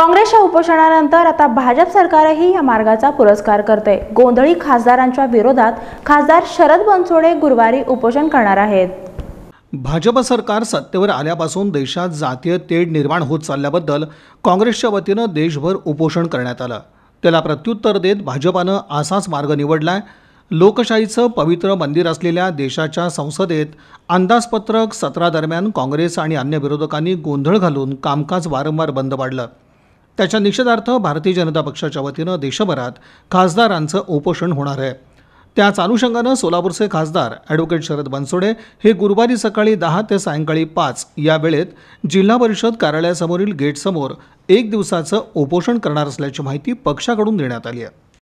काँग्रेसच्या उपोषणानंतर आता भाजप सरकारही या मार्गाचा पुरस्कार करते. गोंधळी खासदारांच्या विरोधात खासदार शरद बनसोडे गुरुवारी उपोषण करणार आहेत. भाजप सरकार सत्तेवर आल्यापासून देशात जातीय तेढ निर्माण होत चालल्याबद्दल काँग्रेसच्या वतीनं देशभर उपोषण करण्यात आलं. त्याला प्रत्युत्तर देत भाजपानं असाच मार्ग निवडलाय. लोकशाहीचं पवित्र मंदिर असलेल्या देशाच्या संसदेत अंदाजपत्रक सत्रादरम्यान काँग्रेस आणि अन्य विरोधकांनी गोंधळ घालून कामकाज वारंवार बंद पाडलं. त्याच्या निषेधार्थ भारतीय जनता पक्षाच्या वतीनं देशभरात खासदारांचं उपोषण होणार आहे. त्याच अनुषंगानं सोलापूरचे खासदार ॲडव्होकेट शरद बनसोडे हे गुरुवारी सकाळी दहा ते सायंकाळी पाच या वेळेत जिल्हा परिषद कार्यालयासमोरील गेटसमोर एक दिवसाचं उपोषण करणार असल्याची माहिती पक्षाकडून देण्यात आली आहे.